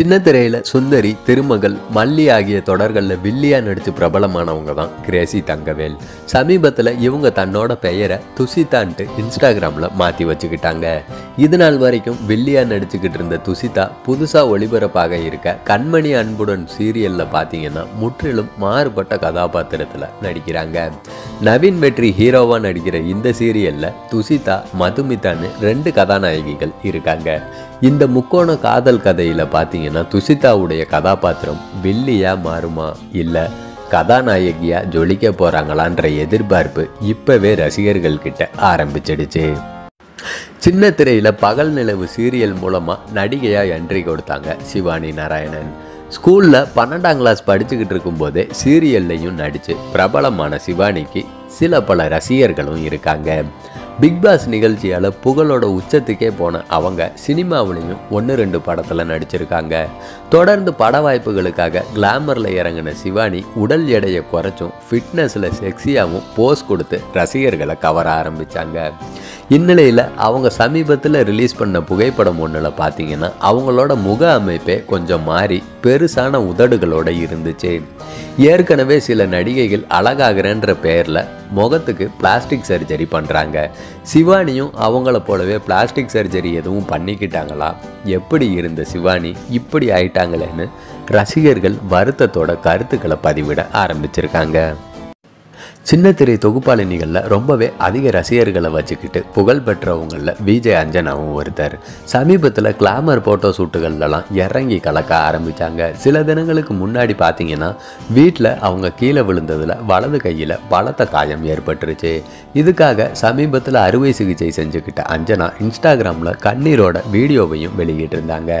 சின்ன சுந்தரி திருமகள் மல்லி ஆகிய தொடர்களில் வில்லியா நடித்து பிரபலமானவங்க தான் கிரேசி தங்கவேல். சமீபத்தில் இவங்க தன்னோட பெயரை துசிதான்ட்டு இன்ஸ்டாகிராமில் மாற்றி வச்சுக்கிட்டாங்க. இது நாள் வரைக்கும் வில்லியா நடிச்சுக்கிட்டு இருந்த துசிதா புதுசாக ஒளிபரப்பாக இருக்க கண்மணி அன்புடன் சீரியலில் பார்த்தீங்கன்னா முற்றிலும் மாறுபட்ட கதாபாத்திரத்தில் நடிக்கிறாங்க. நவீன் வெற்றி ஹீரோவாக நடிக்கிற இந்த சீரியலில் துசிதா மதுமிதான்னு ரெண்டு கதாநாயகிகள் இருக்காங்க. இந்த முக்கோண காதல் கதையில் பார்த்தீங்கன்னா துசிதாவுடைய கதாபாத்திரம் வில்லியா மாறுமா இல்லை கதாநாயகியாக ஜொலிக்க போகிறாங்களான்ற எதிர்பார்ப்பு இப்போவே ரசிகர்கள்கிட்ட ஆரம்பிச்சிடுச்சு. சின்ன திரையில் பகல் நிலவு சீரியல் மூலமாக நடிகையாக என்ட்ரி கொடுத்தாங்க சிவானி நாராயணன். ஸ்கூலில் பன்னெண்டாம் கிளாஸ் படிச்சுக்கிட்டு இருக்கும்போதே சீரியல்லையும் நடித்து பிரபலமான சிவானிக்கு சில பல ரசிகர்களும் இருக்காங்க. பிக் பாஸ் நிகழ்ச்சியால் புகழோட உச்சத்துக்கே போன அவங்க சினிமாவிலையும் ஒன்று ரெண்டு படத்தில் நடிச்சிருக்காங்க. தொடர்ந்து பட வாய்ப்புகளுக்காக கிளாமரில் இறங்கின சிவானி உடல் எடையை குறைச்சும் ஃபிட்னஸில் செக்ஸியாகவும் போஸ் கொடுத்து ரசிகர்களை கவர ஆரம்பித்தாங்க இந்நிலையில் அவங்க சமீபத்தில் ரிலீஸ் பண்ண புகைப்படம் ஒன்றில் பார்த்தீங்கன்னா அவங்களோட முக அமைப்பே கொஞ்சம் மாறி பெருசான உதடுகளோடு இருந்துச்சு. ஏற்கனவே சில நடிகைகள் அழகாகிறன்ற பெயரில் முகத்துக்கு பிளாஸ்டிக் சர்ஜரி பண்ணுறாங்க சிவானியும் அவங்கள போலவே பிளாஸ்டிக் சர்ஜரி எதுவும் பண்ணிக்கிட்டாங்களா? எப்படி இருந்த சிவானி? இப்படி ஆயிட்டாங்களேன்னு ரசிகர்கள் வருத்தத்தோட கருத்துக்களை பதிவிட ஆரம்பிச்சிருக்காங்க. சின்ன திரை தொகுப்பாளினிகளில் ரொம்பவே அதிக ரசிகர்களை வச்சுக்கிட்டு புகழ் பெற்றவங்களில் விஜய் அஞ்சனாவும் ஒருத்தர். சமீபத்தில் கிளாமர் ஃபோட்டோ ஷூட்டுகள்லாம் இறங்கி கலக்க ஆரம்பித்தாங்க சில தினங்களுக்கு முன்னாடி பார்த்தீங்கன்னா வீட்டில் அவங்க கீழே விழுந்ததில் வலது கையில் பலத்த காயம் ஏற்பட்டுருச்சு. இதுக்காக சமீபத்தில் அறுவை சிகிச்சை செஞ்சுக்கிட்ட அஞ்சனா இன்ஸ்டாகிராமில் கண்ணீரோட வீடியோவையும் வெளியிட்டிருந்தாங்க.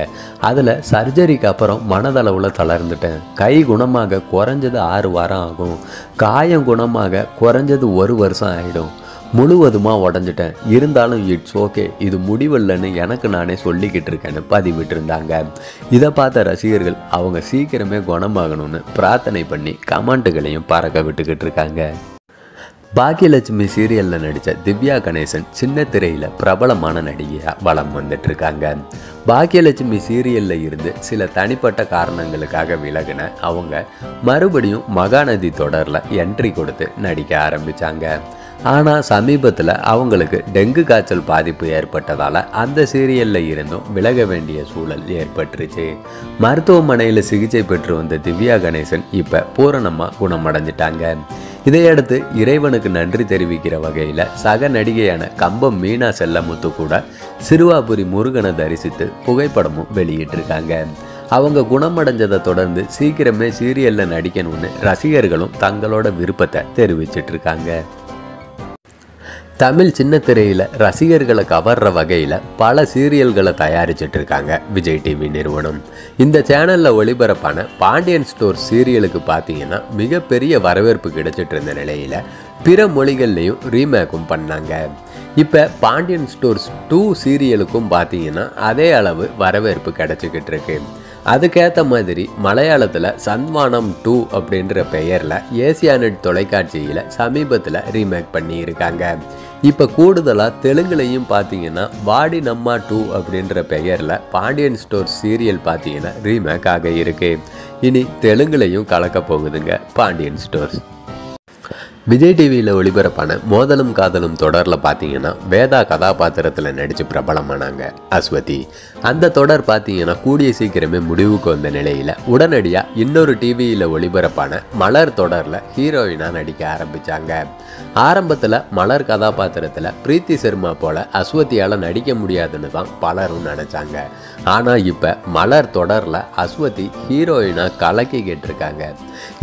அதில் சர்ஜரிக்கு அப்புறம் மனதளவில் தளர்ந்துட்டேன். கை குணமாக குறைஞ்சது ஆறு வாரம் ஆகும். காயம் குணமாக குறைஞ்சது ஒரு வருஷம் ஆகிடும் முழுவதுமாக உடஞ்சிட்டேன். இருந்தாலும் இட்ஸ் ஓகே இது முடிவில்லைன்னு எனக்கு நானே சொல்லிக்கிட்டு இருக்கேன்னு பதிவிட்டிருந்தாங்க. இதை பார்த்த ரசிகர்கள் அவங்க சீக்கிரமே குணமாகணும்னு பிரார்த்தனை பண்ணி கமெண்ட்டுகளையும் பறக்க விட்டுக்கிட்டு இருக்காங்க. பாக்கியலட்சுமி சீரியலில் நடித்த திவ்யா கணேசன் சின்ன திரையில் பிரபலமான நடிகையாக வளம் வந்துட்டுருக்காங்க. பாக்கியலட்சுமி சீரியலில் இருந்து சில தனிப்பட்ட காரணங்களுக்காக விலகின அவங்க மறுபடியும் மகாநதி தொடரில் என்ட்ரி கொடுத்து நடிக்க ஆரம்பித்தாங்க ஆனால் சமீபத்தில் அவங்களுக்கு டெங்கு காய்ச்சல் பாதிப்பு ஏற்பட்டதால் அந்த சீரியலில் இருந்தும் விலக வேண்டிய சூழல் ஏற்பட்டுருச்சு. மருத்துவமனையில் சிகிச்சை பெற்று வந்த திவ்யா கணேசன் இப்போ பூரணமாக குணமடைஞ்சிட்டாங்க. இதையடுத்து இறைவனுக்கு நன்றி தெரிவிக்கிற வகையில் சக நடிகையான கம்பம் மீனா செல்லமுத்து கூட சிறுவாபுரி முருகனை தரிசித்து புகைப்படமும் வெளியிட்டிருக்காங்க. அவங்க குணமடைஞ்சதை தொடர்ந்து சீக்கிரமே சீரியலில் நடிக்கணும்னு ரசிகர்களும் தங்களோட விருப்பத்தை தெரிவிச்சிட்டு இருக்காங்க. தமிழ் சின்ன திரையில் ரசிகர்களை கவர்ற வகையில் பல சீரியல்களை தயாரிச்சிட்டு இருக்காங்க விஜய் டிவி நிறுவனம். இந்த சேனலில் ஒளிபரப்பான பாண்டியன் ஸ்டோர் சீரியலுக்கு பார்த்தீங்கன்னா மிகப்பெரிய வரவேற்பு கிடைச்சிட்டு இருந்த நிலையில் பிற மொழிகள்லையும் ரீமேக்கும் பண்ணாங்க. இப்போ பாண்டியன் ஸ்டோர்ஸ் டூ சீரியலுக்கும் பார்த்தீங்கன்னா அதே அளவு வரவேற்பு கிடைச்சிக்கிட்டு இருக்கு அதுக்கேற்ற மாதிரி மலையாளத்தில் சன்வானம் டூ அப்படின்ற பெயரில் ஏசியானெட் தொலைக்காட்சியில் சமீபத்தில் ரீமேக் பண்ணியிருக்காங்க. இப்போ கூடுதலாக தெலுங்குலையும் பார்த்தீங்கன்னா வாடி நம்மா டூ அப்படின்ற பெயரில் பாண்டியன் ஸ்டோர் சீரியல் பார்த்தீங்கன்னா ரீமேக் ஆக இருக்குது இனி தெலுங்குலையும் கலக்க போகுதுங்க பாண்டியன் ஸ்டோர்ஸ். விஜய் டிவியில் ஒளிபரப்பான மோதலும் காதலும் தொடரில் பார்த்தீங்கன்னா வேதா கதாபாத்திரத்தில் நடித்து பிரபலமானாங்க அஸ்வதி. அந்த தொடர் பார்த்தீங்கன்னா கூடிய சீக்கிரமே முடிவுக்கு வந்த நிலையில் உடனடியாக இன்னொரு டிவியில் ஒளிபரப்பான மலர் தொடரில் ஹீரோயினாக நடிக்க ஆரம்பித்தாங்க ஆரம்பத்தில் மலர் கதாபாத்திரத்தில் பிரீத்தி சர்மா போல அஸ்வதியால் நடிக்க முடியாதுன்னு தான் பலரும் நினச்சாங்க. ஆனால் இப்போ மலர் தொடரில் அஸ்வதி ஹீரோயினாக கலக்கிக்கிட்டு இருக்காங்க.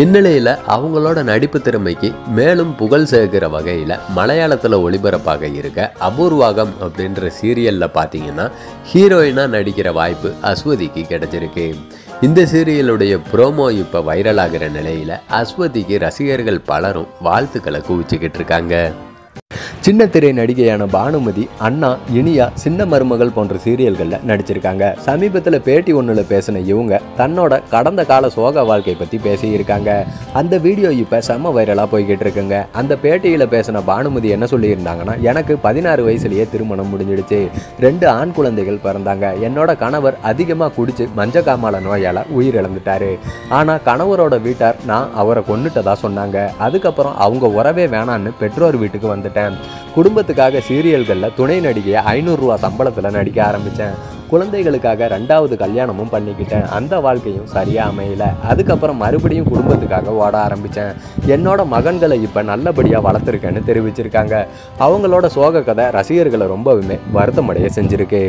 இந்நிலையில் அவங்களோட நடிப்பு திறமைக்கு மேலும் புகழ் சேர்க்கிற வகையில் மலையாளத்தில் ஒளிபரப்பாக இருக்க அபூர்வாகம் அப்படின்ற சீரியலில் பார்த்தீங்கன்னா ஹீரோயினாக நடிக்கிற வாய்ப்பு அஸ்வதிக்கு கிடைச்சிருக்கு. இந்த சீரியலுடைய ப்ரோமோ இப்போ வைரலாகிற நிலையில் அஸ்வதிக்கு ரசிகர்கள் பலரும் வாழ்த்துக்களை குவிச்சுக்கிட்டு இருக்காங்க. சின்ன திரை நடிகையான பானுமதி அண்ணா இனியா சின்ன மருமகள் போன்ற சீரியல்களில் நடிச்சிருக்காங்க. சமீபத்தில் பேட்டி ஒன்றில் பேசின இவங்க தன்னோட கடந்த கால சோக வாழ்க்கை பற்றி பேசியிருக்காங்க. அந்த வீடியோ இப்போ செம்ம வைரலாக போய்கிட்டு இருக்குங்க. அந்த பேட்டியில் பேசின பானுமதி என்ன சொல்லியிருந்தாங்கன்னா எனக்கு பதினாறு வயசுலேயே திருமணம் முடிஞ்சிடுச்சு. ரெண்டு ஆண் குழந்தைகள் பிறந்தாங்க. என்னோட கணவர் அதிகமாக குடிச்சு மஞ்ச நோயால் உயிரிழந்துட்டாரு. ஆனால் கணவரோட வீட்டார் நான் அவரை கொண்டுட்டதா சொன்னாங்க. அதுக்கப்புறம் அவங்க உறவே வேணான்னு பெற்றோர் வீட்டுக்கு வந்துட்டேன். குடும்பத்துக்காக சீரியல்களில் துணை நடிகையை ஐநூறுரூவா சம்பளத்தில் நடிக்க ஆரம்பித்தேன் குழந்தைகளுக்காக ரெண்டாவது கல்யாணமும் பண்ணிக்கிட்டேன். அந்த வாழ்க்கையும் சரியாக அமையல. அதுக்கப்புறம் மறுபடியும் குடும்பத்துக்காக ஓட ஆரம்பித்தேன் என்னோட மகன்களை இப்போ நல்லபடியாக வளர்த்துருக்கேன்னு தெரிவிச்சிருக்காங்க. அவங்களோட சோக கதை ரசிகர்களை ரொம்பவுமே வருத்தமடைய செஞ்சுருக்கு.